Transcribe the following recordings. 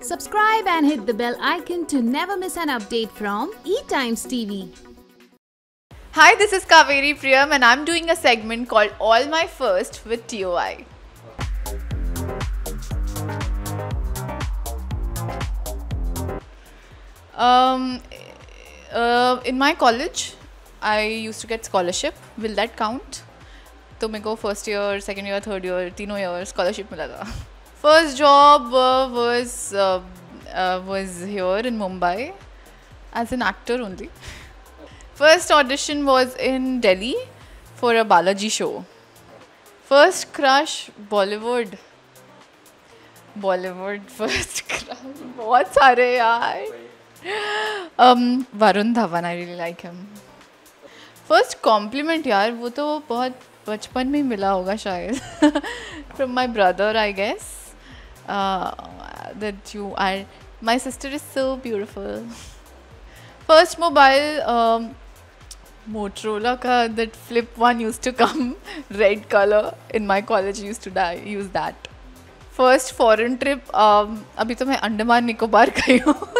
Subscribe and hit the bell icon to never miss an update from eTimes TV. Hi, this is Kaveri Priyam, and I'm doing a segment called All My First with TOI. Um, uh, in my college, I used to get scholarship. Will that count? तो मेरे को first year second year third year तीनों year scholarship मिला था first job was was here in Mumbai as an actor only first audition was in Delhi for a Balaji show first crush Bollywood Bollywood first crush बहुत सारे यार um, Varun Dhawan I really like him First compliment यार, वो तो बहुत बचपन में ही मिला होगा शायद। From my brother I guess that you are my sister is so beautiful first mobile Motorola का that flip one used to come red colour in my college used to die use that first foreign trip अभी तो मैं अंडमान निकोबार गई हूँ।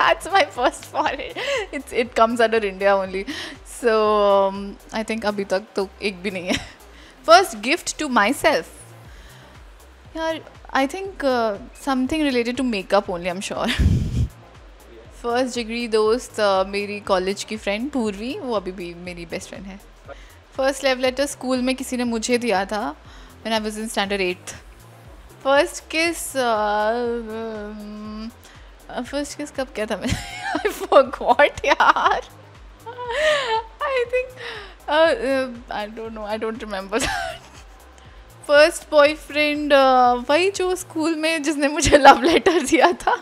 That's my first foreign it's it comes under India only so I think अभी तक तो एक भी नहीं है first gift to my self यार I think something related to makeup only I am sure first degree दोस्त uh, मेरी कॉलेज की फ्रेंड पूर्वी वो अभी भी मेरी बेस्ट फ्रेंड है. फ़र्स्ट लेव लेटर स्कूल में किसी ने मुझे दिया था when I was in standard eighth first kiss first kiss कब क्या था मैंने? फॉरगॉट यार। I think I don't know I don't remember first boyfriend वही जो स्कूल में जिसने मुझे लव लेटर दिया था।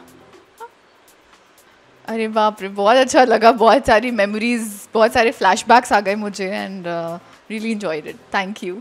अरे बाप रे, बहुत अच्छा लगा, बहुत सारी मेमोरीज बहुत सारे फ्लैशबैक्स आ गए मुझे and really enjoyed it thank you